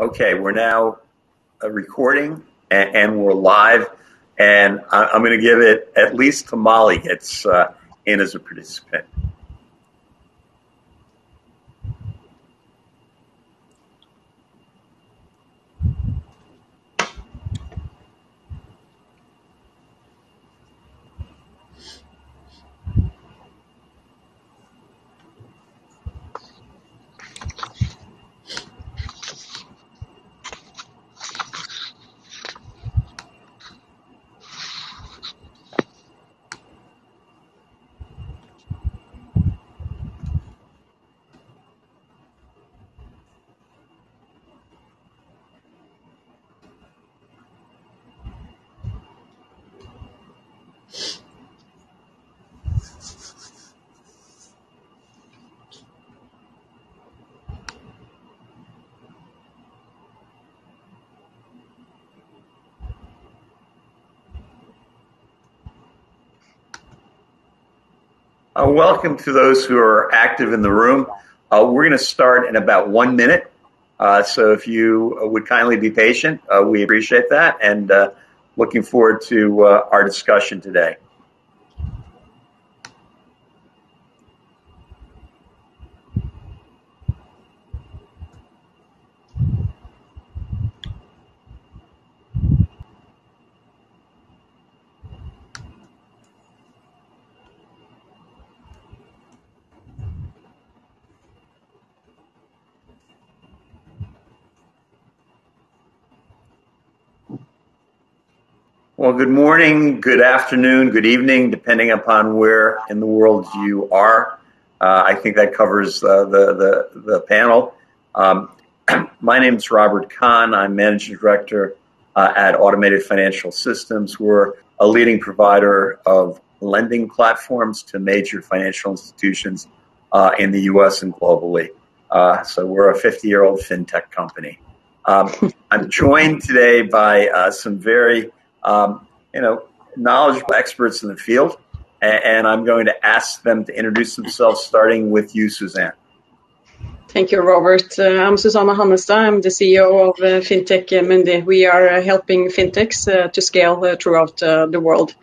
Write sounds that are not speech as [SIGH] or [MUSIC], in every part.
Okay, we're now uh, recording and, and, we're live, and I, am going to give it at least to Molly gets uh, in as a participant. Welcome to those who are active in the room. Uh, we're going to start in about one minute. Uh, so if you would kindly be patient, uh, we appreciate that and uh, looking forward to uh, our discussion today. Well, good morning, good afternoon, good evening, depending upon where in the world you are. Uh, I think that covers uh, the, the, the panel. Um, [CLEARS THROAT] my name is Robert Kahn. I'm managing director uh, at Automated Financial Systems. We're a leading provider of lending platforms to major financial institutions uh, in the U.S. and globally. Uh, so we're a 50 year old fintech company. Um, I'm joined today by uh, some very um, you know, knowledgeable experts in the field, and, I'm going to ask them to introduce themselves, starting with you, Susanne. Thank you, Robert. Uh, I'm Susanne Hannestad. I'm the CEO of uh, FinTech Mundi. We are uh, helping fintechs uh, to scale uh, throughout uh, the world.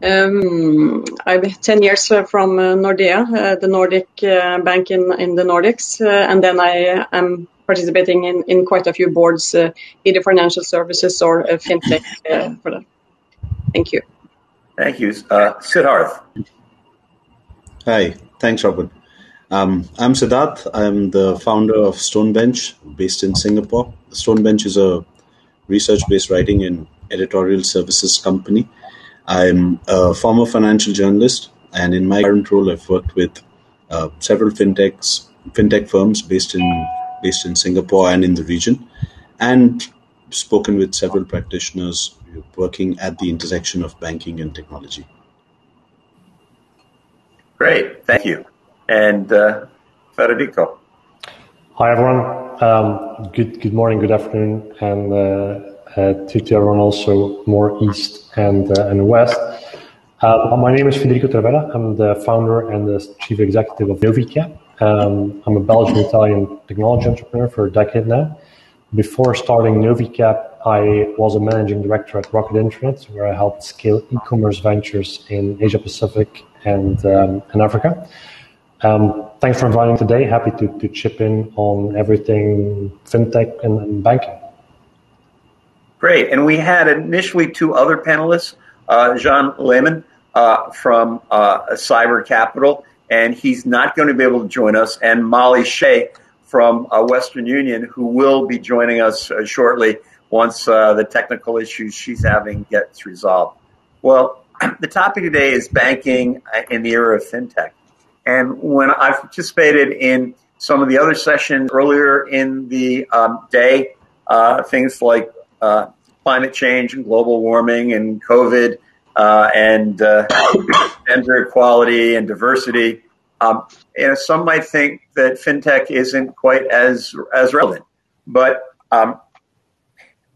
Um, I'm 10 years from Nordea, the Nordic bank in, in the Nordics, and then I am participating in, in quite a few boards, uh, either financial services or uh, fintech uh, for that. Thank you. Thank you. Uh, Siddharth. Hi. Thanks, Robert. Um, I'm Siddharth. I'm the founder of Stonebench, based in Singapore. Stonebench is a research-based writing and editorial services company. I'm a former financial journalist, and in my current role, I've worked with uh, several fintechs, fintech firms based in based in Singapore and in the region, and spoken with several practitioners working at the intersection of banking and technology. Great, thank you. And uh, Federico. Hi, everyone. Um, good, good morning, good afternoon, and uh, uh, to, to, everyone also more east and, uh, and west. Uh, my name is Federico Travella. I'm the founder and the chief executive of Novicap. Um, I'm a Belgian Italian technology entrepreneur for a decade now. Before starting Novicap, I was a managing director at Rocket Internet, where I helped scale e-commerce ventures in Asia Pacific and um, Africa. Um, thanks for inviting me today. Happy to, to chip in on everything fintech and, and banking. Great. And we had initially two other panelists, uh, Jean Lehmann uh, from uh, Cyber Capital and he's not going to be able to join us. And Molly Shea from uh, Western Union, who will be joining us uh, shortly once uh, the technical issues she's having gets resolved. Well, [CLEARS THROAT] the topic today is banking uh, in the era of fintech. And when I participated in some of the other sessions earlier in the um, day, uh, things like climate change and global warming and COVID, uh, and uh, gender equality and diversity. Um, you know, some might think that fintech isn't quite as as relevant, but um,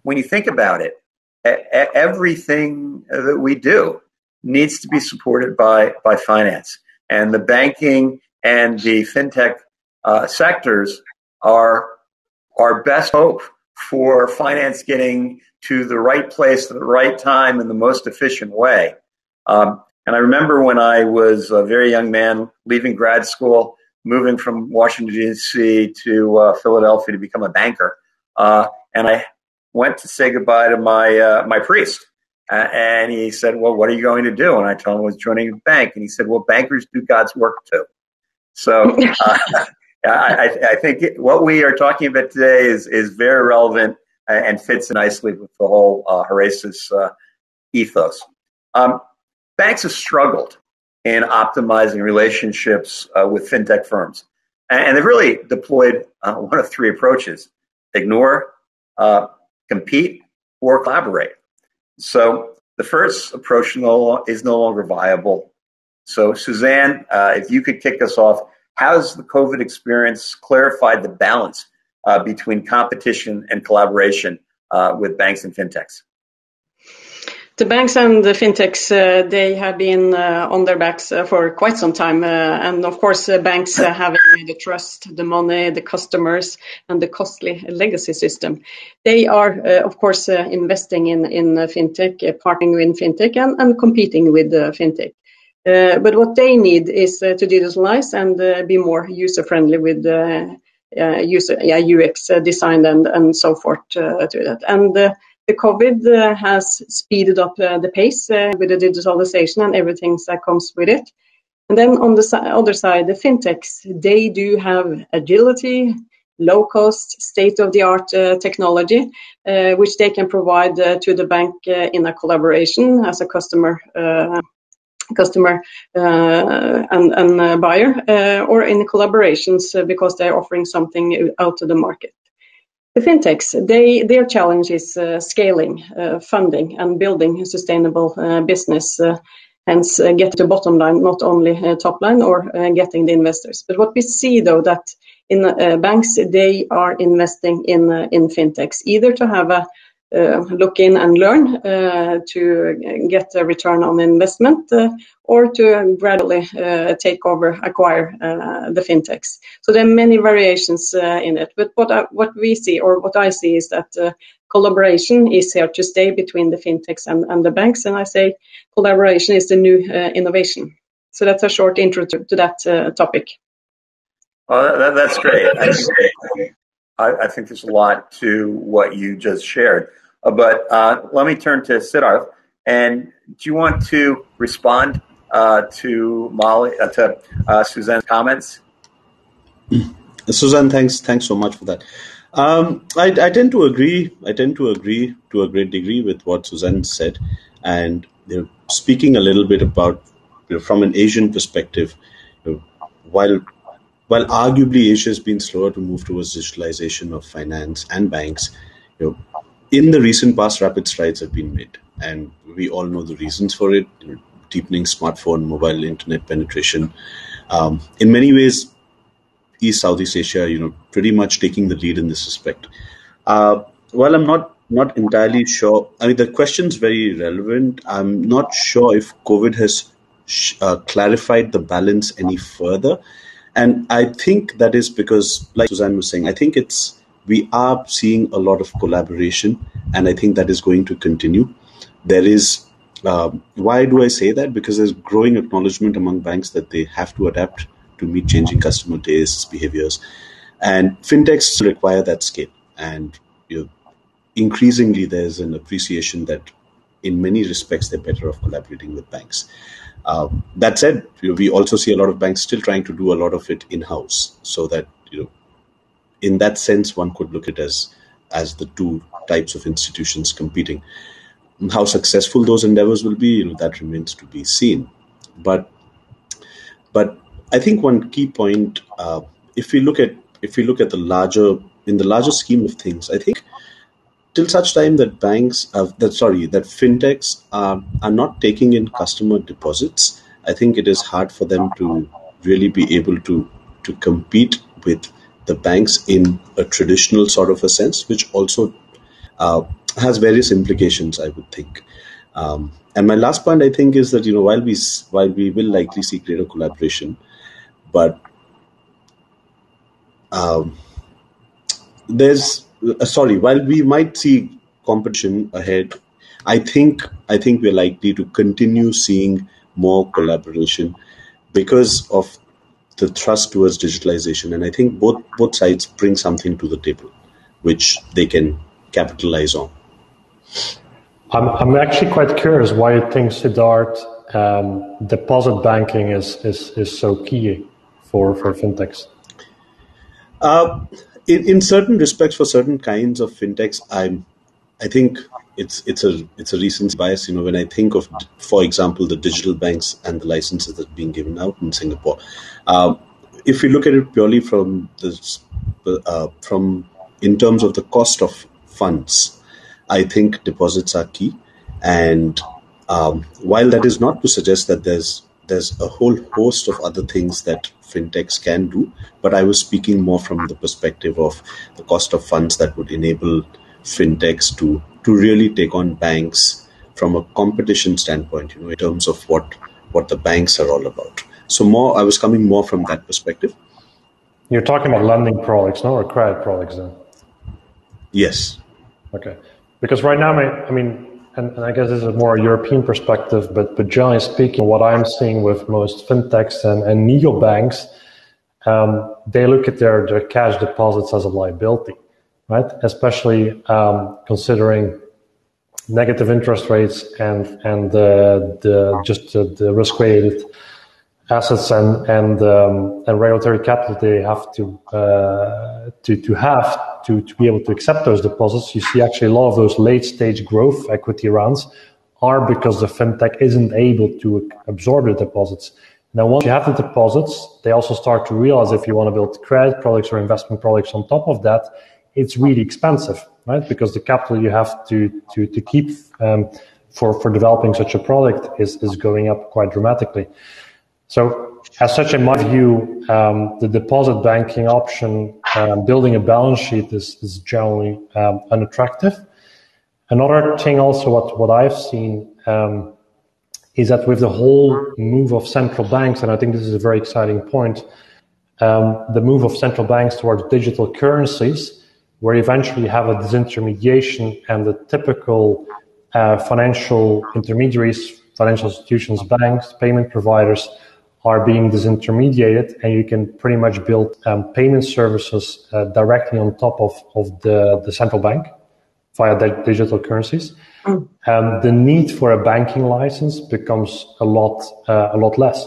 when you think about it, everything that we do needs to be supported by by finance, and the banking and the fintech uh, sectors are our best hope for finance getting to the right place at the right time in the most efficient way. Um, and I remember when I was a very young man leaving grad school, moving from Washington, D.C. to uh, Philadelphia to become a banker. Uh, and I went to say goodbye to my, uh, my priest. and he said, Well, what are you going to do? And I told him I was joining a bank. And he said, Well, bankers do God's work too. So [LAUGHS] uh, [LAUGHS] I, I, think what we are talking about today is, is very relevant and fits nicely with the whole uh, Horasis uh, ethos. Um, banks have struggled in optimizing relationships uh, with fintech firms. And, they've really deployed uh, one of three approaches ignore, uh, compete, or collaborate. So the first approach no, is no longer viable. So, Susanne, uh, if you could kick us off, how has the COVID experience clarified the balance uh, between competition and collaboration uh, with banks and fintechs? The banks and the fintechs, uh, they have been uh, on their backs uh, for quite some time. Uh, and of course, uh, banks uh, having the trust, the money, the customers, and the costly legacy system. They are, of course, investing in, in fintech, partnering with fintech, and, and competing with fintech. but what they need is to digitalize and be more user friendly with user yeah, UX design and, and so forth to that. And the COVID uh, has speeded up uh, the pace uh, with the digitalization and everything that comes with it. And then on the other side, the fintechs, they do have agility, low cost, state of the art uh, technology, uh, which they can provide uh, to the bank in a collaboration as a customer. Customer and, and buyer or in collaborations because they're offering something out to the market. The fintechs, they, their challenge is uh, scaling, uh, funding, and building a sustainable uh, business. Uh, hence, uh, get the bottom line, not only uh, top line or getting the investors. But what we see, though, that in banks, they are investing in in fintechs, either to have a uh, Uh, look in and learn uh, to get a return on investment uh, or to gradually uh, take over, acquire uh, the fintechs. So there are many variations in it. But what, I, what we see, or what I see, is that collaboration is here to stay between the fintechs and, and the banks. And I say collaboration is the new innovation. So that's a short intro to, to that topic. Oh, well, that, that's great. I, I, think there's a lot to what you just shared. Uh, but uh, let me turn to Siddharth. And do you want to respond uh, to Molly uh, to uh, Susanne's comments? [CLEARS THROAT] Susanne, thanks, thanks so much for that. Um, I, I, tend to agree. I tend to agree to a great degree with what Susanne said, and you know, speaking a little bit about you know, from an Asian perspective, you know, while while arguably Asia has been slower to move towards digitalization of finance and banks, you know, in the recent past, rapid strides have been made, and we all know the reasons for it you know, deepening smartphone, mobile internet penetration. Um, in many ways, East Southeast Asia, you know, pretty much taking the lead in this respect. Uh, while I'm not not entirely sure, I mean, the question's very relevant. I'm not sure if COVID has sh- uh, clarified the balance any further. And I think that is because, like Susanne was saying, I think it's we are seeing a lot of collaboration, and I think that is going to continue. There is uh, why do I say that? Because there's growing acknowledgement among banks that they have to adapt to meet changing customer tastes, behaviors, and fintechs require that scale. And you know, increasingly, there's an appreciation that, in many respects, they're better off collaborating with banks. Um, that said, you know, we also see a lot of banks still trying to do a lot of it in house, so that you know in that sense, one could look at as as the two types of institutions competing. How successful those endeavors will be, you know, that remains to be seen. But but I think one key point, uh, if we look at if we look at the larger in the larger scheme of things, I think till such time that banks, that sorry, that fintechs are, are not taking in customer deposits, I think it is hard for them to really be able to to compete with the banks in a traditional sort of a sense, which also uh, has various implications, I would think. Um, and my last point, I think, is that you know while we while we will likely see greater collaboration, but um, there's uh, sorry, while we might see competition ahead, I think I think we're likely to continue seeing more collaboration because of the thrust towards digitalization. And I think both both sides bring something to the table, which they can capitalize on. I'm, I'm actually quite curious why you think Siddharth um, deposit banking is, is, is so key for, for fintechs. Uh, in, in certain respects, for certain kinds of fintechs, I'm I think it's it's a it's a recent bias. You know, when I think of, for example, the digital banks and the licenses that are being given out in Singapore, uh, if we look at it purely from the uh, from in terms of the cost of funds, I think deposits are key. And um, while that is not to suggest that there's there's a whole host of other things that fintechs can do, but I was speaking more from the perspective of the cost of funds that would enable fintechs to to really take on banks from a competition standpoint, you know, in terms of what what the banks are all about. So more, I was coming more from that perspective. You're talking about lending products, no, or credit products, then? Yes. Okay, because right now, I mean, and, and, I guess this is a more European perspective, but but generally speaking, what I'm seeing with most fintechs and, and neobanks, um, they look at their, their cash deposits as a liability right? Especially um, considering negative interest rates and and the, the just the, the risk weighted assets and and um, and regulatory capital they have to uh, to to have to to be able to accept those deposits. You see actually a lot of those late stage growth equity rounds are because the fintech isn't able to absorb the deposits. Now, once you have the deposits, they also start to realize if you want to build credit products or investment products on top of that, it's really expensive, right? Because the capital you have to to to keep um, for for developing such a product is is going up quite dramatically. So, as such, in my view, um, the deposit banking option, um, building a balance sheet, is is generally um, unattractive. Another thing, also, what what I've seen. Um, is that with the whole move of central banks, and I think this is a very exciting point, um, the move of central banks towards digital currencies, where eventually you have a disintermediation and the typical uh, financial intermediaries, financial institutions, banks, payment providers are being disintermediated, and you can pretty much build um, payment services uh, directly on top of, of the, the central bank via digital currencies. Mm. Um, the need for a banking license becomes a lot uh, a lot less.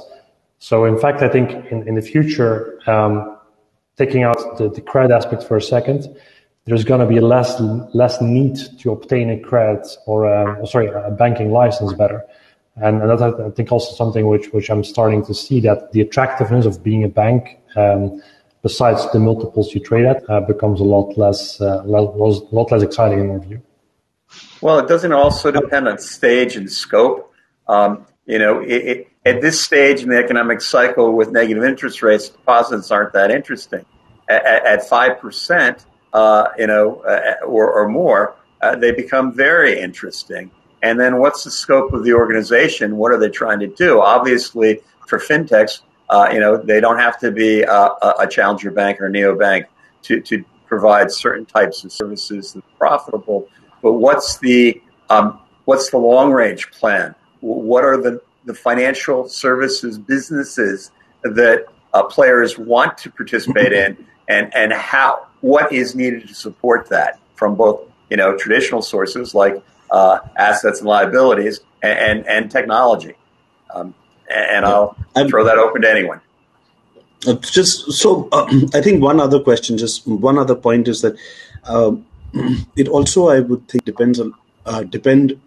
So, in fact, I think in, in the future, um, taking out the, the credit aspect for a second, there's going to be less less need to obtain a credit or a, sorry a banking license better and, and that's I think also something which which I'm starting to see that the attractiveness of being a bank um, besides the multiples you trade at uh, becomes a lot less uh, lot less exciting in my view. Well, it doesn't also depend on stage and scope. Um, you know, it, it, at this stage in the economic cycle with negative interest rates, deposits aren't that interesting. At five percent, uh, you know, uh, or, or, more, uh, they become very interesting. And then what's the scope of the organization? What are they trying to do? Obviously, for fintechs, uh, you know, they don't have to be a, a challenger bank or a neobank to, to provide certain types of services that are profitable. But what's the um, what's the long range plan? What are the, the financial services businesses that uh, players want to participate [LAUGHS] in, and and how? what is needed to support that from both you know traditional sources like uh, assets and liabilities and and, and technology. Um, and I'll I'm, throw that open to anyone. Uh, just so, uh, [CLEARS THROAT] I think one other question, just one other point is that um, [CLEARS THROAT] it also, I would think, depends on uh, depend.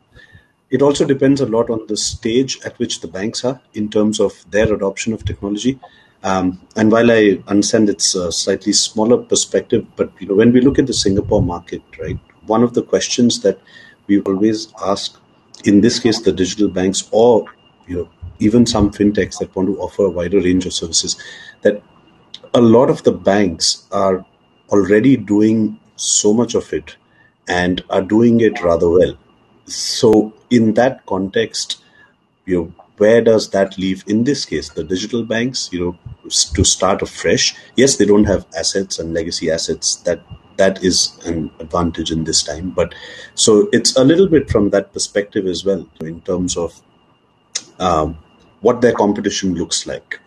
It also depends a lot on the stage at which the banks are in terms of their adoption of technology. Um, and while I understand it's a slightly smaller perspective, but you know, when we look at the Singapore market, right, one of the questions that we always ask, in this case, the digital banks or you know even some fintechs that want to offer a wider range of services, that a lot of the banks are already doing so much of it and are doing it rather well. So in that context, you know, where does that leave in this case the digital banks you know to start afresh yes they don't have assets and legacy assets that that is an advantage in this time. But so it's a little bit from that perspective as well, in terms of um, what their competition looks like.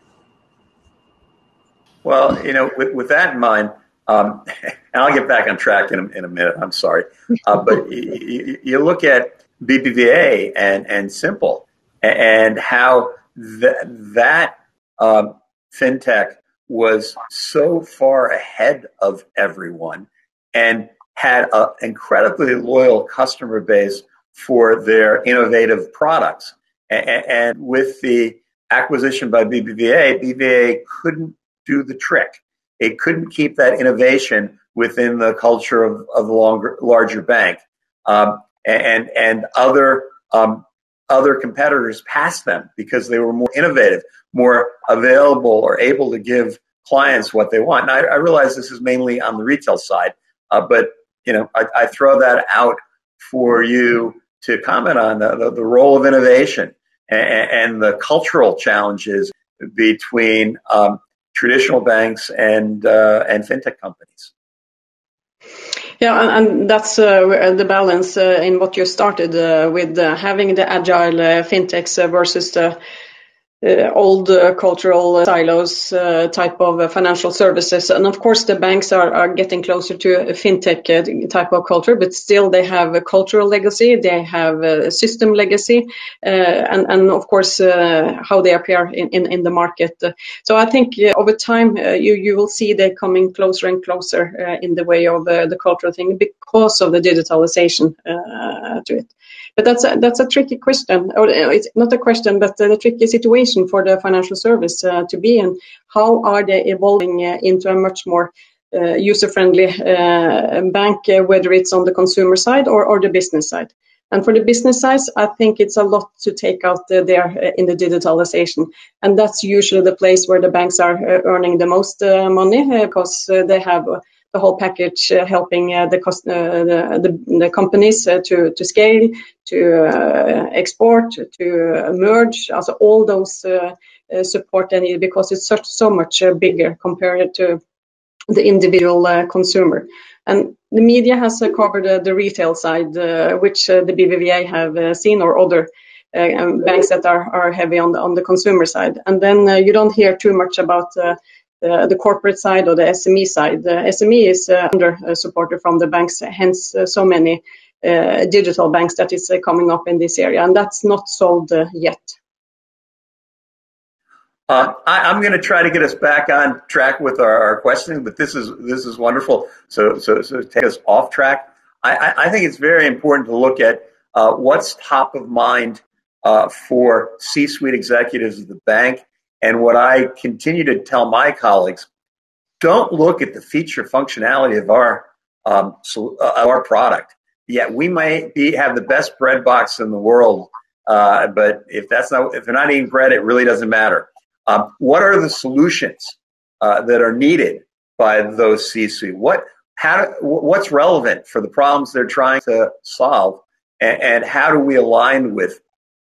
Well, you know, with, with that in mind, um, [LAUGHS] and I'll get back on track in a, in a minute. I'm sorry, uh, but you, you, look at BBVA and and Simple, and how th- that um, fintech was so far ahead of everyone, and had an incredibly loyal customer base for their innovative products. And, and with the acquisition by BBVA, BBVA couldn't do the trick. It couldn't keep that innovation within the culture of, of the longer, larger bank. Um, and, and other, um, other competitors passed them because they were more innovative, more available or able to give clients what they want. And I, I realize this is mainly on the retail side, uh, but you know, I, I, throw that out for you to comment on the, the, the role of innovation and, and, the cultural challenges between um, traditional banks and uh, and fintech companies. Yeah, and, that's uh, the balance uh, in what you started uh, with uh, having the agile uh, fintechs versus the uh, old uh, cultural uh, silos uh, type of uh, financial services. And of course, the banks are, are getting closer to a fintech uh, type of culture, but still they have a cultural legacy, they have a system legacy, and, and of course, how they appear in, in, in the market. So I think over time, you, you will see they coming closer and closer in the way of the cultural thing because of the digitalization to it. But that's a, that's a tricky question, or uh, it's not a question, but a tricky situation for the financial service uh, to be in. How are they evolving uh, into a much more uh, user-friendly uh, bank, uh, whether it's on the consumer side or, or the business side? And for the business side, I think it's a lot to take out there in the digitalization. And that's usually the place where the banks are earning the most money because they have the whole package uh, helping uh, the, cost, uh, the, the, the, companies uh, to, to scale, to uh, export, to uh, merge, also all those support they need because it's such so much bigger compared to the individual consumer. And the media has covered the retail side, which the BBVA have seen or other uh, um, banks that are, are heavy on the on the consumer side. And then uh, you don't hear too much about uh, the, corporate side or the SME side. The SME is uh, under uh, supported from the banks, hence uh, so many digital banks that is coming up in this area, and that's not solved yet. Uh, I, am going to try to get us back on track with our, our, questioning, but this is this is wonderful. So so so take us off track. I, I, I think it's very important to look at uh, what's top of mind uh, for C-suite executives of the bank and what I continue to tell my colleagues, don't look at the feature functionality of our um, so, uh, our product. Yeah, we might be have the best bread box in the world, uh, but if that's not if they're not eating bread, it really doesn't matter. Um, what are the solutions uh, that are needed by those C-suite? What how what's relevant for the problems they're trying to solve, and, and how do we align with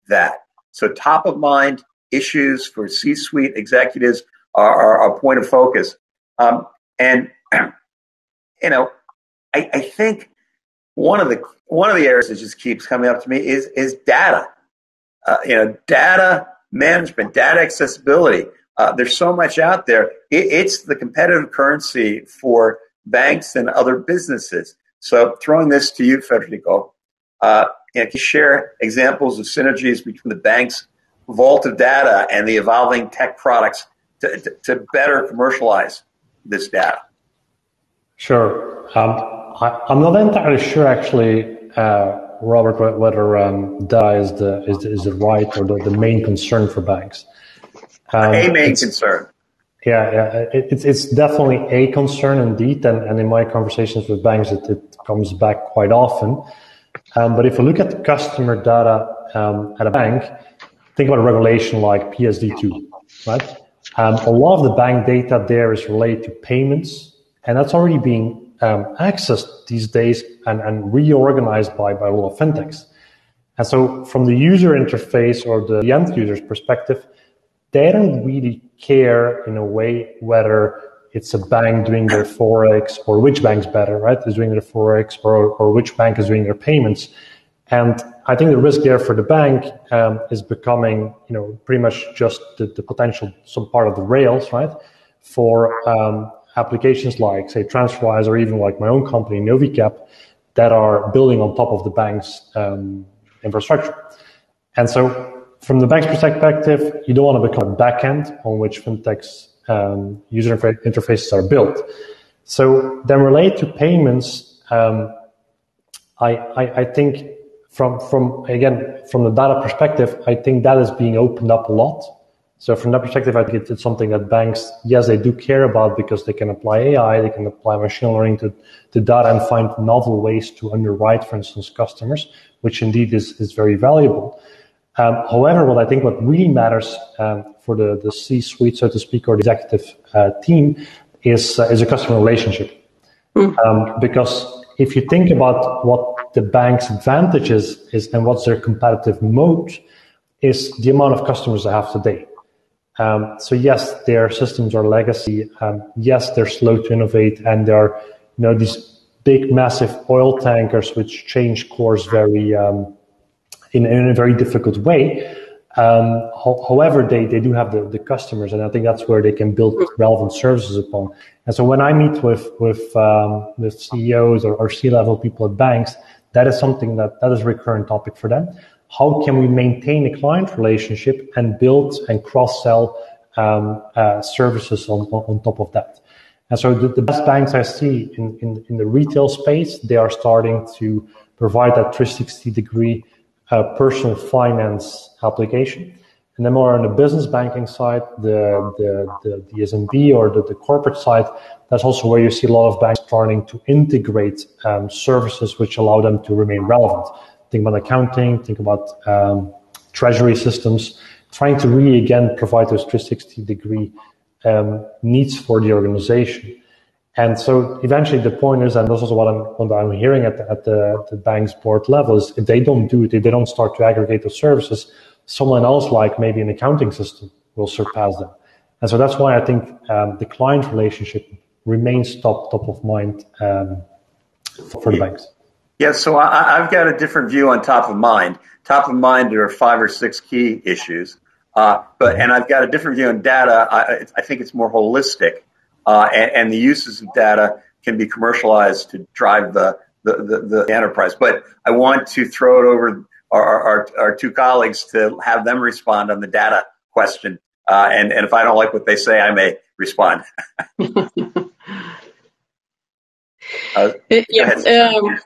that? So top of mind, issues for C-suite executives are, are a point of focus. Um, and [CLEARS THROAT] you know, I, I, think one of the one of the areas that just keeps coming up to me is is data. Uh, you know, data management, data accessibility. Uh, there's so much out there. It, it's the competitive currency for banks and other businesses. So, throwing this to you, Federico, uh, you, know, can you share examples of synergies between the banks vault of data and the evolving tech products to, to, to better commercialize this data? Sure. Um, I, am not entirely sure, actually, uh, Robert, whether um, data is the, is the, is the right or the, the main concern for banks. Um, a main concern. Yeah, yeah, it, it's it's definitely a concern indeed, and, and in my conversations with banks, it, it comes back quite often. Um, but if you look at customer data um, at a bank, think about a regulation like PSD2, right? Um, a lot of the bank data there is related to payments, and that's already being um, accessed these days and, and reorganized by, by a lot of fintechs. And so, from the user interface or the, the end user's perspective, they don't really care in a way whether it's a bank doing their forex or which bank's better, right? Is doing their forex or, or which bank is doing their payments. And I think the risk there for the bank um, is becoming, you know, pretty much just the, the, potential some part of the rails, right, for um, applications like, say, TransferWise or even like my own company, Novicap, that are building on top of the bank's um, infrastructure. And so, from the bank's perspective, you don't want to become a backend on which fintech's um, user interfaces are built. So, then relate to payments. Um, I, I, I think from from again from the data perspective, I think that is being opened up a lot. So from that perspective, I think it's something that banks, yes, they do care about because they can apply AI, they can apply machine learning to, to data and find novel ways to underwrite, for instance, customers, which indeed is, is very valuable. Um, however, what I think what really matters um, for the, the C-suite, so to speak, or the executive uh, team is, uh, is a customer relationship. Mm. Um, because if you think about what the bank's advantages is and what's their competitive moat, is the amount of customers they have today. Um, so yes, their systems are legacy. Um, yes, they're slow to innovate, and they are, you know these big, massive oil tankers which change course very um, in, in, a very difficult way. Um, ho- however, they, they do have the, the customers, and I think that's where they can build relevant services upon. And so when I meet with with um, with CEOs or, or C level people at banks, that is something that that is a recurrent topic for them how can we maintain a client relationship and build and cross sell um, uh, services on, on top of that. And so the, the best banks I see in, in, in, the retail space, they are starting to provide that 360 degree uh, personal finance application. And then more on the business banking side, the, the, the, the SMB or the, the corporate side, that's also where you see a lot of banks starting to integrate um, services which allow them to remain relevant think about accounting, think about um, treasury systems, trying to really again provide those 360 degree um, needs for the organization. And so eventually the point is, and this is what I'm, what I'm hearing at the, at the, the bank's board level is if they don't do it, if they don't start to aggregate those services, someone else like maybe an accounting system will surpass them. And so that's why I think um, the client relationship remains top, top of mind um, for, the banks. Yeah, so I, have got a different view on top of mind. Top of mind, there are five or six key issues, uh, but and I've got a different view on data. I, I think it's more holistic, uh, and, and, the uses of data can be commercialized to drive the the, the, the enterprise. But I want to throw it over our, our, our two colleagues to have them respond on the data question. Uh, and and if I don't like what they say, I may respond. [LAUGHS] Uh, yeah. Um,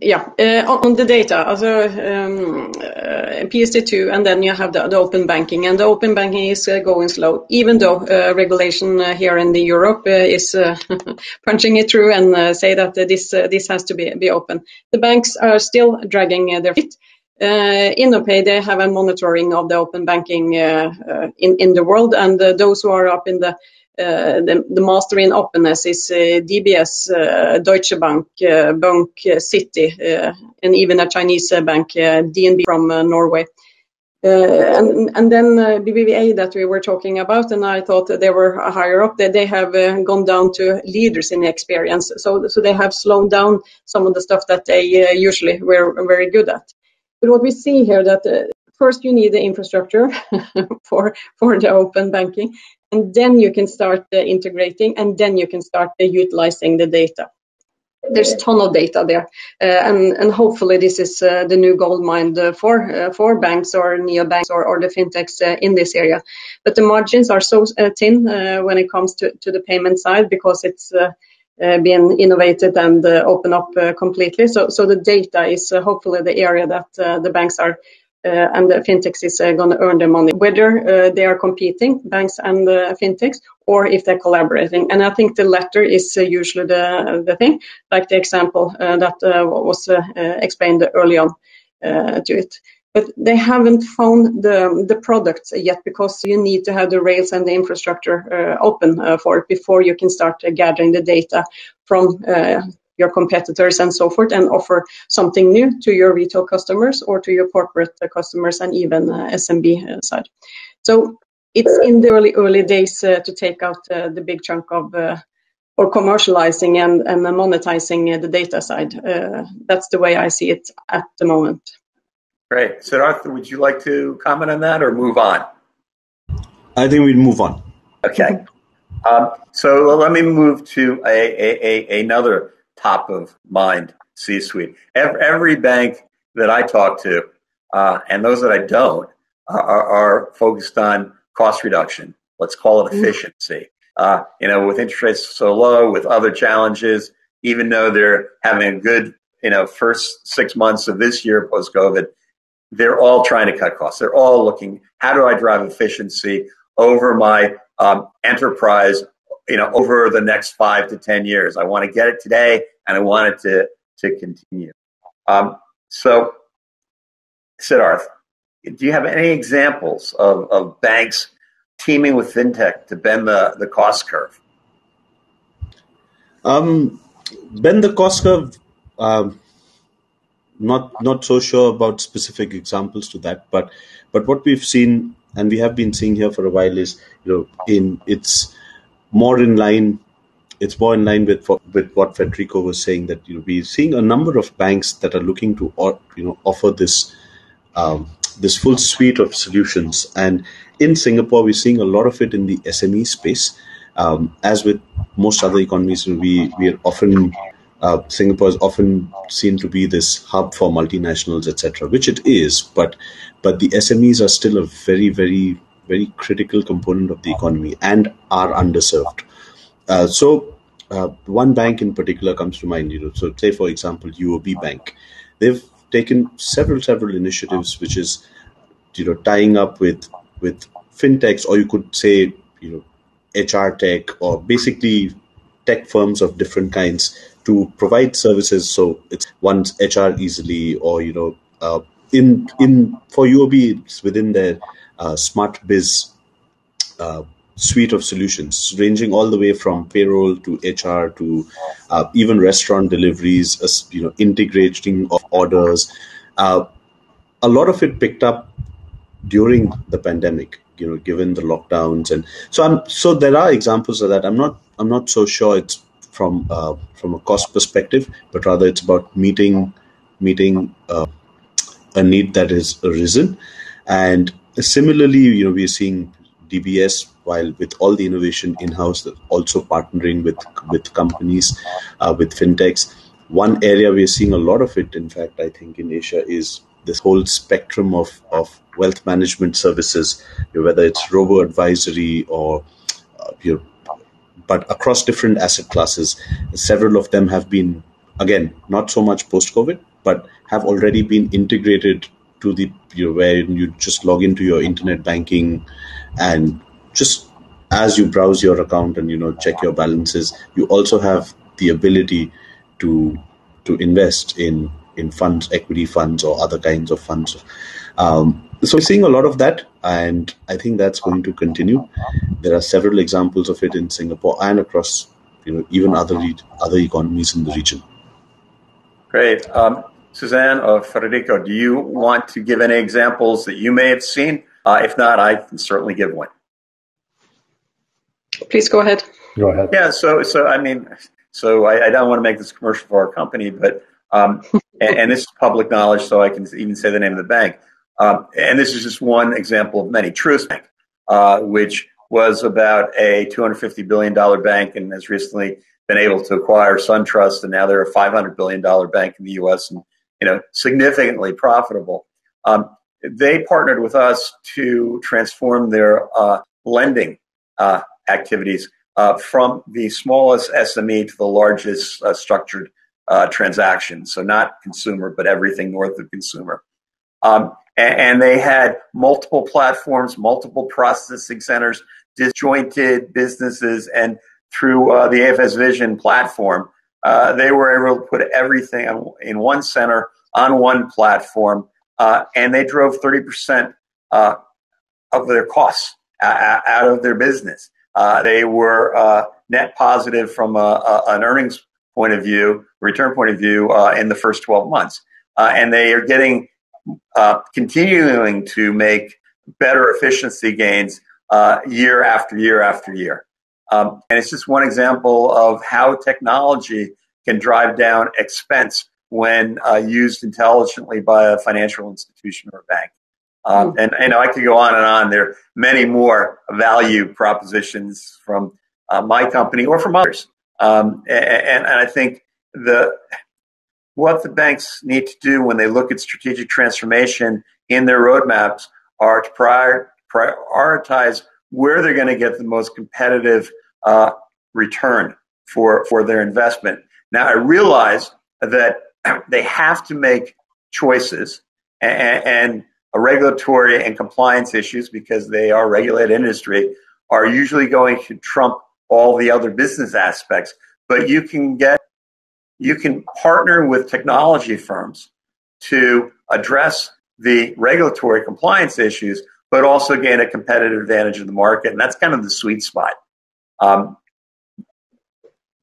yeah, uh, on the data, also um, uh, PSD2, and then you have the, the, open banking, and the open banking is uh, going slow, even though uh, regulation uh, here in the Europe uh, is [LAUGHS] punching it through and say that this this has to be be open. The banks are still dragging their feet. Uh, InnoPay, they have a monitoring of the open banking in in the world, and those who are up in the uh, the, the, master in openness is uh, DBS, uh, Deutsche Bank, Bank City, and even a Chinese bank, DNB from Norway. Uh, and, and, then uh, BBVA that we were talking about, and I thought they were higher up. That they have uh, gone down to leaders in experience, so so they have slowed down some of the stuff that they usually were very good at. But what we see here that first you need the infrastructure [LAUGHS] for for the open banking, and then you can start uh, integrating and then you can start uh, utilizing the data. There's a ton of data there uh, and, and hopefully this is uh, the new gold mine uh, for uh, for banks or neobanks or, or the fintechs in this area. But the margins are so thin when it comes to, to the payment side because it's Uh, being innovated and uh, open up uh, completely so so the data is hopefully the area that the banks are uh, and the fintechs is uh, going to earn the money, whether uh, they are competing, banks and fintechs, or if they're collaborating. And I think the latter is usually the, the thing, like the example that was explained early on to it but they haven't found the the products yet because you need to have the rails and the infrastructure uh, open uh, for it before you can start uh, gathering the data from your competitors and so forth and offer something new to your retail customers or to your corporate customers and even uh, SMB uh, side. So it's in the early early days uh, to take out the big chunk of or commercializing and, and monetizing the data side. Uh, that's the way I see it at the moment. Great. Siddharth, would you like to comment on that or move on? I think we'd move on. Okay. Um, so let me move to a, a, a, another top of mind C suite. Every, every, bank that I talk to, uh, and those that I don't, are, are, focused on cost reduction. Let's call it mm-hmm. efficiency. Uh, you know, with interest rates so low, with other challenges, even though they're having a good, you know, first six months of this year post COVID, they're all trying to cut costs. They're all looking, how do I drive efficiency over my um, enterprise, you know, over the next five to 10 years? I want to get it today and I want it to, to continue. Um, so, Siddharth, do you have any examples of, of banks teaming with fintech to bend the, the cost curve? Um, bend the cost curve. Um, not not so sure about specific examples to that, but but what we've seen and we have been seeing here for a while is you know in it's more in line it's more in line with with what Federico was saying that you know we're seeing a number of banks that are looking to you know offer this um, this full suite of solutions. And in Singapore we're seeing a lot of it in the SME space. Um, as with most other economies we we are often uh, Singapore is often seen to be this hub for multinationals, etc., which it is. But but the SMEs are still a very, very, very critical component of the economy and are underserved. Uh, so uh, one bank in particular comes to mind. You know, so say for example, UOB Bank, they've taken several several initiatives, which is you know tying up with with fintechs, or you could say you know HR tech, or basically tech firms of different kinds to provide services so it's one's HR easily or you know uh, in in for UOB it's within their uh, smart biz uh, suite of solutions ranging all the way from payroll to HR to uh, even restaurant deliveries you know integrating of orders. Uh, a lot of it picked up during the pandemic you know given the lockdowns. And so I'm so there are examples of that. I'm not I'm not so sure it's from uh, from a cost perspective, but rather it's about meeting meeting uh, a need that is arisen. And similarly, you know, we're seeing DBS while with all the innovation in house, also partnering with with companies, uh, with fintechs. One area we're seeing a lot of it, in fact, I think in Asia is this whole spectrum of, of wealth management services, whether it's robo advisory or uh, you know, but across different asset classes. Several of them have been, again, not so much post COVID, but have already been integrated to the you know, where you just log into your internet banking and just as you browse your account and you know check your balances, you also have the ability to to invest in in funds, equity funds, or other kinds of funds. Um, so we're seeing a lot of that, and I think that's going to continue. There are several examples of it in Singapore and across, you know, even other other economies in the region. Great, um, Susanne or Federico, do you want to give any examples that you may have seen? Uh, if not, I can certainly give one. Please go ahead. Go ahead. Yeah. So, so I mean, so I, I don't want to make this commercial for our company, but um, [LAUGHS] and, and, this is public knowledge, so I can even say the name of the bank. Um, and this is just one example of many. Truist Bank, uh, which was about a $250 billion bank and has recently been able to acquire SunTrust, and now they're a $500 billion bank in the U.S. and you know significantly profitable. Um, they partnered with us to transform their uh, lending uh, activities uh, from the smallest SME to the largest uh, structured uh, transaction. So not consumer, but everything north of consumer. Um, and they had multiple platforms, multiple processing centers, disjointed businesses, and through uh, the AFS Vision platform, uh, they were able to put everything in one center on one platform, uh, and they drove 30% uh, of their costs out of their business. Uh, they were uh, net positive from a, a, an earnings point of view, return point of view, in the first 12 months. and they are getting uh, continuing to make better efficiency gains uh, year after year after year. Um, and it's just one example of how technology can drive down expense when uh, used intelligently by a financial institution or a bank. Um, hmm. and you know, I could go on and on. There are many more value propositions from uh, my company or from others. Um, and, and, I think the what the banks need to do when they look at strategic transformation in their roadmaps are to prior, prioritize where they're going to get the most competitive uh, return for for their investment. Now, I realize that [CLEARS THROAT] they have to make choices and, and regulatory and compliance issues because they are regulated industry are usually going to trump all the other business aspects but you can get you can partner with technology firms to address the regulatory compliance issues but also gain a competitive advantage in the market and that's kind of the sweet spot. Um,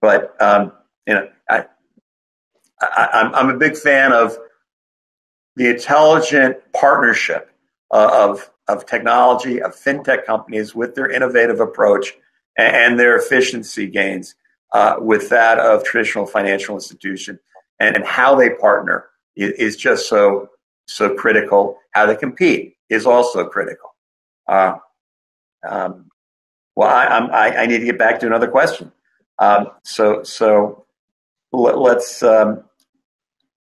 but um, you know I, I, I'm a big fan of the intelligent partnership uh, of of technology of fintech companies with their innovative approach and, their efficiency gains uh, with that of traditional financial institution and, and how they partner is, is, just so so critical. How they compete is also critical. Uh, um, well, I, I, I, need to get back to another question. Um, so so let, us um,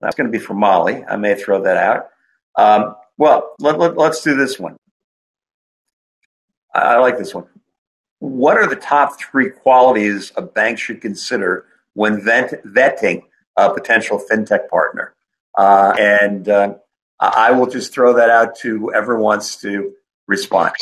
that's going to be for Molly. I may throw that out. Um, well, let, let, do this one. I like this one. What are the top three qualities a bank should consider when vet, vetting a potential fintech partner? Uh, and uh, I will just throw that out to whoever wants to respond.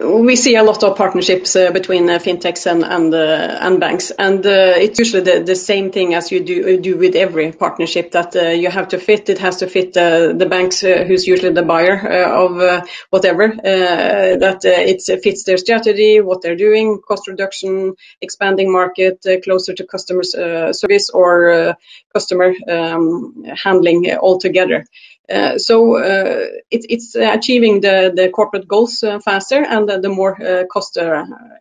We see a lot of partnerships uh, between uh, fintechs and and, uh, and banks, and uh, it's usually the, the same thing as you do do with every partnership that uh, you have to fit. It has to fit uh, the banks, who's usually the buyer of whatever. that it fits their strategy, what they're doing, cost reduction, expanding market, closer to customer service or customer um, handling altogether. Uh, so uh, it, it's achieving the, corporate goals uh, faster and the more cost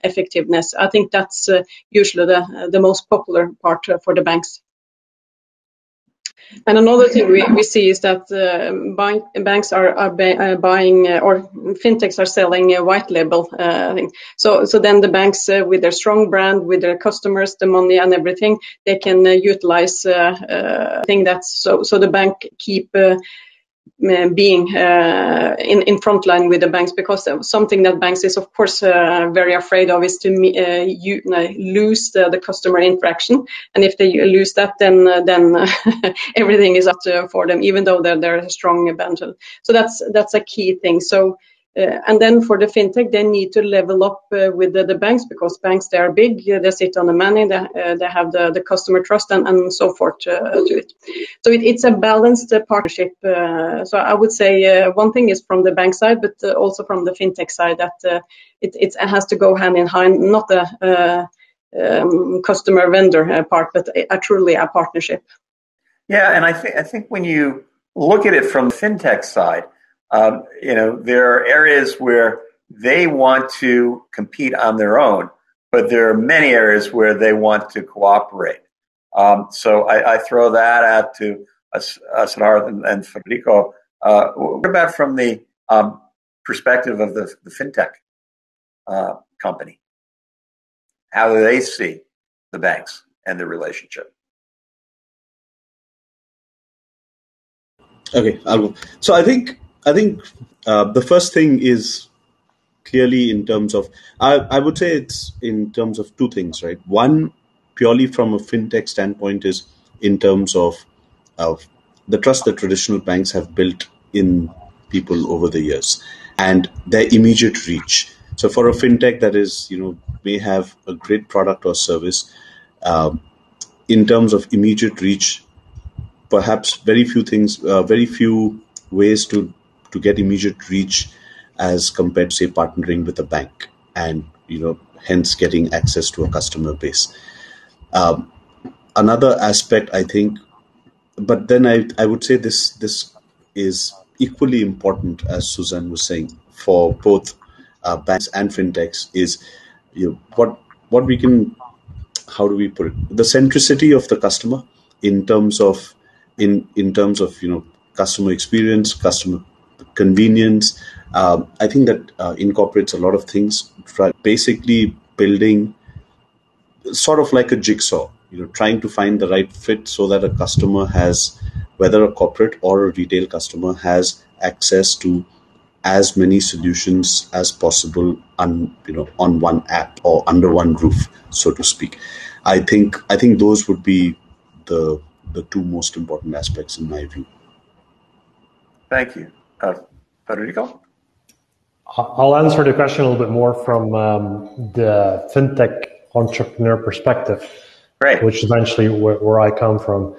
effectiveness. I think that's usually the, most popular part for the banks. And another thing we, see is that uh, bank, banks are, uh, buying uh, or fintechs are selling a white label thing. So, so then the banks with their strong brand, with their customers, the money and everything, they can utilize uh, thing that's so so the bank keep uh, being uh, in in front line with the banks because something that banks is of course uh, very afraid of is to uh, you, lose the, the, customer interaction. And if they lose that then uh, then [LAUGHS] everything is up to, for them even though they're, they're a strong bundle so that's that's a key thing. So uh, Uh, and then for the fintech, they need to level up uh, with the, banks because banks they are big, uh, they sit on the money, they, uh, they have the, the customer trust and, and so forth uh, to it. So it, it's a balanced partnership. so I would say one thing is from the bank side, but also from the fintech side that it, it has to go hand in hand, not a um, customer vendor part, but a, a truly a partnership. Yeah, and I think I think when you look at it from the fintech side, um, you know, there are areas where they want to compete on their own, but there are many areas where they want to cooperate. Um, so I, I, throw that out to us and, and Federico. Uh, what about from the um, perspective of the, the fintech uh, company? How do they see the banks and the relationship? Okay, I'll, so I think I think uh, the first thing is clearly in terms of I, I would say it's in terms of two things, right? One, purely from a fintech standpoint, is in terms of of the trust that traditional banks have built in people over the years and their immediate reach. So for a fintech that is, you know, may have a great product or service, um, in terms of immediate reach, perhaps very few things, uh, very few ways to to get immediate reach as compared to say partnering with a bank and you know hence getting access to a customer base. Um, another aspect i think but then I, I would say this this is equally important as Susanne was saying for both uh, banks and fintechs is you know, what what we can how do we put it? The centricity of the customer in terms of in in terms of you know customer experience customer convenience. Um, i think that uh, incorporates a lot of things basically building sort of like a jigsaw you know trying to find the right fit so that a customer has whether a corporate or a retail customer has access to as many solutions as possible on you know on one app or under one roof so to speak. I think i think those would be the the two most important aspects in my view. Thank you. uh, federico i'll answer the question a little bit more from um, the fintech entrepreneur perspective right which is eventually where, i come from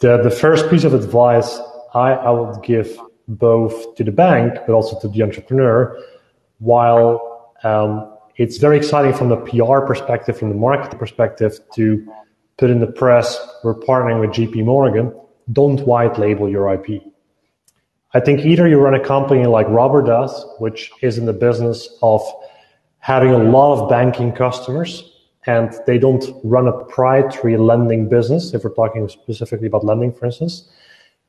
the the first piece of advice i i would give both to the bank but also to the entrepreneur. While um, it's very exciting from the PR perspective, from the market perspective, to put in the press, we're partnering with JP Morgan. Don't white label your IP. I think either you run a company like Robert does, which is in the business of having a lot of banking customers, and they don't run a proprietary lending business, if we're talking specifically about lending, for instance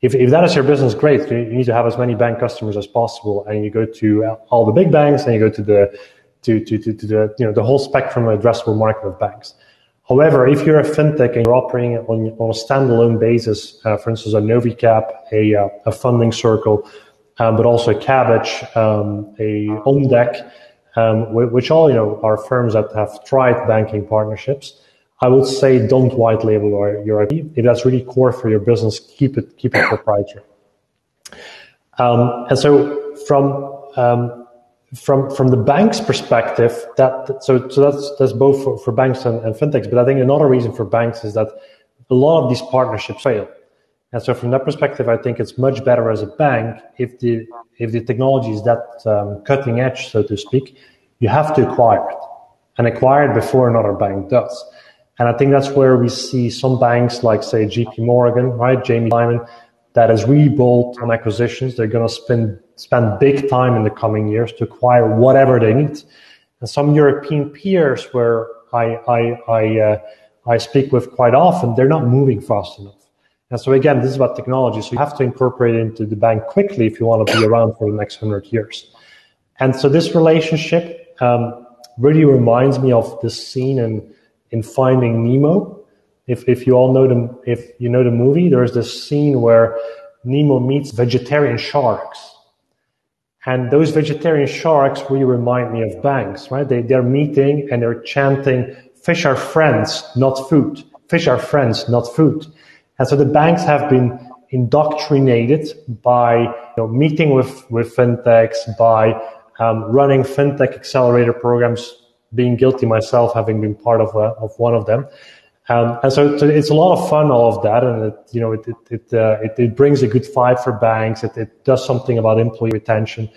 if, if that is your business, great. You need to have as many bank customers as possible, and you go to all the big banks, and you go to the to, to, to, to the you know the whole spectrum of addressable market of banks. However, if you're a fintech and you're operating on, on a standalone basis, uh, for instance, a NoviCap, a, uh, a funding circle, um, but also a Kabbage, um, a OnDeck, um, which all you know are firms that have tried banking partnerships. I would say don't white label your IP. If that's really core for your business, keep it keep it proprietary. Um, and so from um, from from the bank's perspective, that so so that's that's both for, for banks and, and fintechs. But I think another reason for banks is that a lot of these partnerships fail. And so from that perspective, I think it's much better as a bank if the if the technology is that um, cutting edge, so to speak, you have to acquire it and acquire it before another bank does. And I think that's where we see some banks like, say, JP Morgan, right? Jamie Dimon, that is really bold on acquisitions. They're going to spend, spend big time in the coming years to acquire whatever they need. And some European peers where I, I, I, uh, I speak with quite often, they're not moving fast enough. And so again, this is about technology. So you have to incorporate it into the bank quickly if you want to be around for the next hundred years. And so this relationship um, really reminds me of this scene in in Finding Nemo. If if you all know the if you know the movie, there's this scene where Nemo meets vegetarian sharks. And those vegetarian sharks really remind me of banks, right? They, they're meeting and they're chanting, fish are friends, not food. Fish are friends, not food. And so the banks have been indoctrinated by you know, meeting with, with fintechs, by um, running fintech accelerator programs being guilty myself, having been part of uh, of one of them. Um, and so, it's a lot of fun, all of that, and it, you know, it it it, uh, it, it brings a good vibe for banks. It, it does something about employee retention,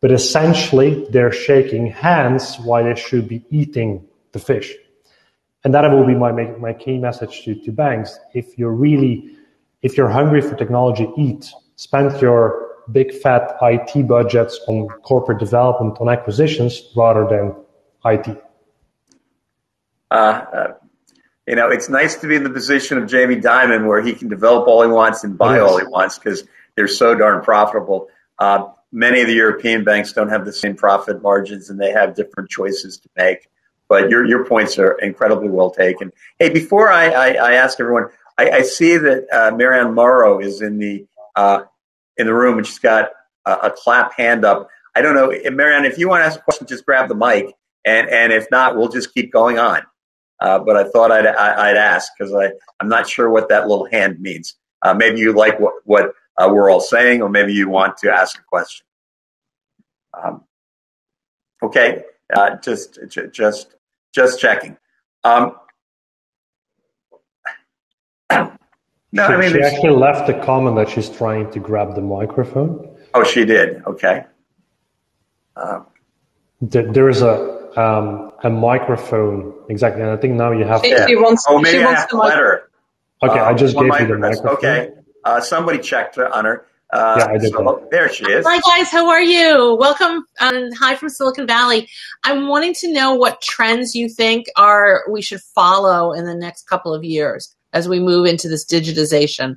but essentially, they're shaking hands while they should be eating the fish, and that will be my my key message to to banks. If you're really if you're hungry for technology, eat. Spend your big fat IT budgets on corporate development, on acquisitions, rather than IT? Uh, uh, you know, it's nice to be in the position of Jamie Dimon where he can develop all he wants and buy all he wants because they're so darn profitable. Uh, many of the European banks don't have the same profit margins and they have different choices to make. But your, your points are incredibly well taken. Hey, before I, I, I ask everyone, I, I see that uh, Marianne Morrow is in the uh, in the room and she's got a, a clap hand up. I don't know, Marianne, if you want to ask a question, just grab the mic and and if not, we'll just keep going on. Uh, but I thought I'd I'd ask because I I'm not sure what that little hand means. Uh, maybe you like what what uh, we're all saying, or maybe you want to ask a question. Um, okay, uh, just just just checking. Um, [COUGHS] no, she, I mean, she actually left a comment that she's trying to grab the microphone. Oh, she did. Okay. Um, there, there is a um, a microphone. Exactly. And I think now you have. She, to, she wants. Oh, maybe she I wants the letter. Okay, uh, I just gave you the microphone. Okay. Uh, somebody checked on her. Uh, yeah, I did. So, there she is. Hi guys, how are you? Welcome and hi from Silicon Valley. I'm wanting to know what trends you think are we should follow in the next couple of years as we move into this digitization.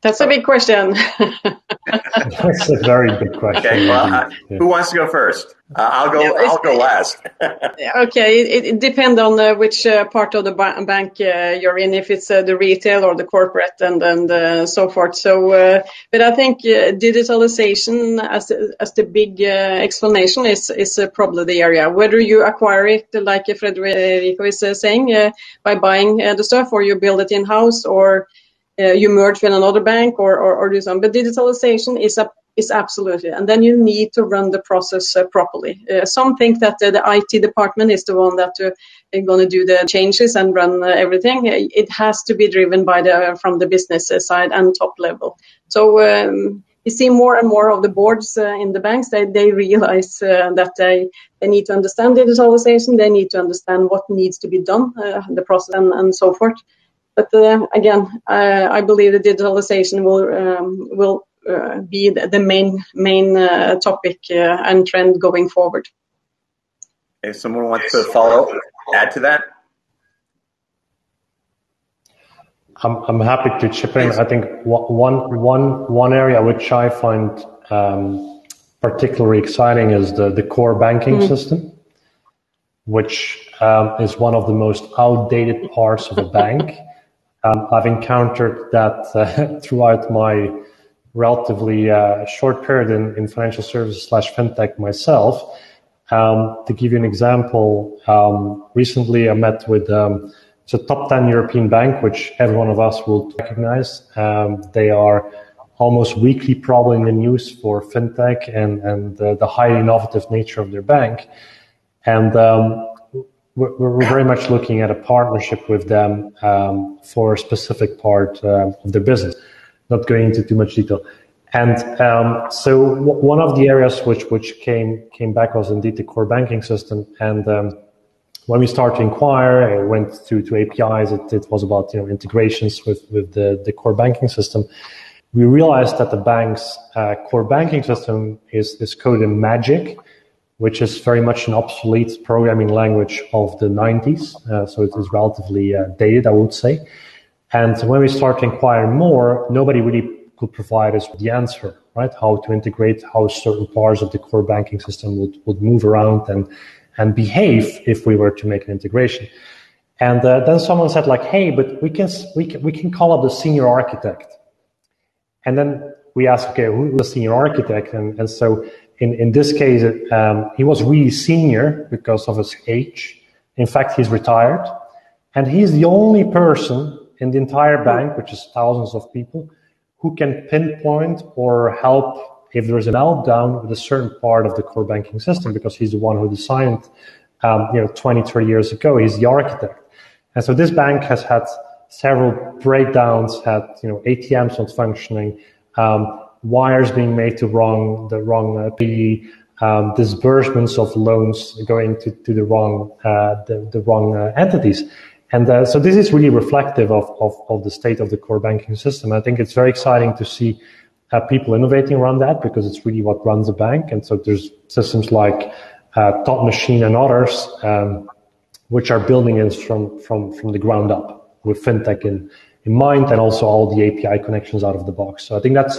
That's a big question. [LAUGHS] That's a very big question. Okay, well, uh, who wants to go first? Uh, I'll go. I'll go last. [LAUGHS] okay, it, it depends on uh, which uh, part of the ba- bank uh, you're in, if it's uh, the retail or the corporate, and and so forth. So, but I think digitalization as as the big explanation is is probably the area. Whether you acquire it, like Federico is saying, by buying the stuff, or you build it in house, or uh, you merge with another bank or, or, or do something. But digitalization is a is absolutely, and then you need to run the process uh, properly. Uh, some think that uh, the IT department is the one that uh, is going to do the changes and run uh, everything. It has to be driven by the from the business side and top level. So um, you see more and more of the boards uh, in the banks. They they realize that they they need to understand digitalization. They need to understand what needs to be done, the process and, and so forth. But uh, again, I believe the digitalization will um, will uh, be the main main uh, topic and trend going forward. If someone wants to follow, add to that. I'm, I'm happy to chip in. I think one, one, one area which I find um, particularly exciting is the, the core banking mm-hmm. system, which um, is one of the most outdated parts of a bank. [LAUGHS] Um, I've encountered that uh, [LAUGHS] throughout my relatively uh, short period in, in financial services slash fintech myself. Um, to give you an example, um, recently I met with um, it's a top 10 European bank, which every one of us will recognize. Um, they are almost weekly probably in the news for fintech and, and uh, the highly innovative nature of their bank. And um, we're, very much looking at a partnership with them um, for a specific part uh, of their business. Not going into too much detail. And um, so w- one of the areas which which came came back was indeed the core banking system. And um, when we started to inquire, it went to, to APIs. It, it was about you know integrations with with the, the core banking system. We realized that the bank's uh, core banking system is is coded in Magic, which is very much an obsolete programming language of the 90s. Uh, so it is relatively uh, dated, I would say. And when we start to inquire more, nobody really could provide us with the answer, right? How to integrate, how certain parts of the core banking system would, would move around and, and behave if we were to make an integration. And uh, then someone said like, hey, but we can, we can, we can call up the senior architect. And then we asked, okay, who's the senior architect? And, and so in, in this case, um, he was really senior because of his age. In fact, he's retired. And he's the only person in the entire bank, which is thousands of people, who can pinpoint or help if there's a meltdown with a certain part of the core banking system because he's the one who designed, um, you know, 20, 30 years ago. He's the architect. And so this bank has had several breakdowns, had, you know, ATMs not functioning, um, wires being made to wrong the wrong uh, PE, um, disbursements of loans going to, to the wrong uh, the, the wrong uh, entities. And uh, so this is really reflective of, of, of, the state of the core banking system. I think it's very exciting to see uh, people innovating around that because it's really what runs a bank. And so there's systems like uh, Thought Machine and others, um, which are building it from, from, from the ground up with fintech in, in mind and also all the API connections out of the box. So I think that's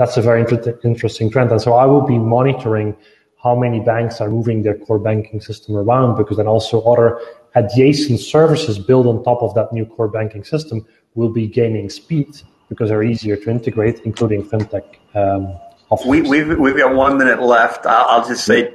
that's a very inter- interesting trend. And so I will be monitoring how many banks are moving their core banking system around because then also other adjacent services built on top of that new core banking system will be gaining speed because they're easier to integrate, including fintech. Um, we, we've, we've got one minute left. I'll, I'll just say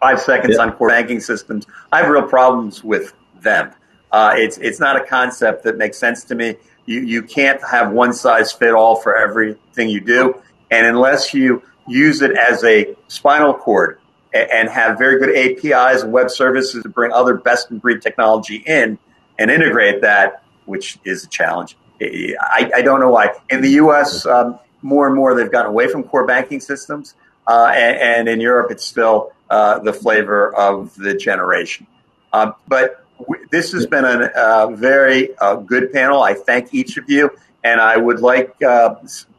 five seconds yeah. on core banking systems. I have real problems with them. Uh, it's it's not a concept that makes sense to me. You you can't have one size fit all for everything you do. And unless you use it as a spinal cord and have very good APIs and web services to bring other best in breed technology in and integrate that, which is a challenge. I, I don't know why. In the US, um, more and more they've gotten away from core banking systems. Uh, and, and, in Europe, it's still uh, the flavor of the generation. Uh, but w- this has been a very uh, good panel. I thank each of you. And I would like, uh,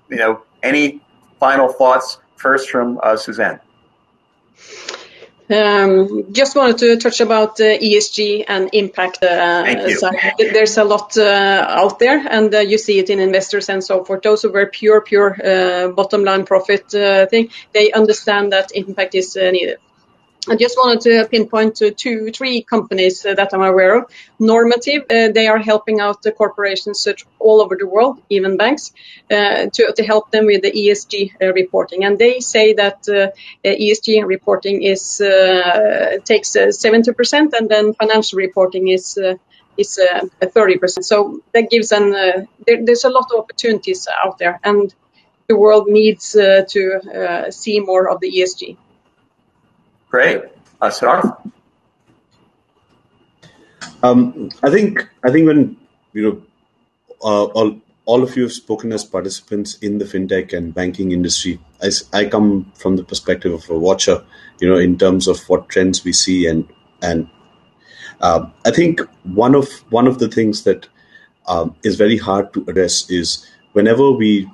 you know, any final thoughts first from uh, Susanne. Um, just wanted to touch about uh, ESG and impact. Uh, so there's a lot uh, out there, and uh, you see it in investors and so forth. Those who were pure, pure uh, bottom line profit uh, thing, they understand that impact is needed. I just wanted to pinpoint to two, three companies uh, that I'm aware of. Normative, uh, they are helping out the corporations all over the world, even banks, uh, to, to help them with the ESG uh, reporting. And they say that uh, ESG reporting is uh, takes 70%, and then financial reporting is is 30%. So that gives an there, there's a lot of opportunities out there, and the world needs to see more of the ESG. Great. Uh, Siddharth? Um, I think I think when you know uh, all all of you have spoken as participants in the fintech and banking industry. As I come from the perspective of a watcher, you know, in terms of what trends we see and and uh, I think one of one of the things that um, is very hard to address is whenever we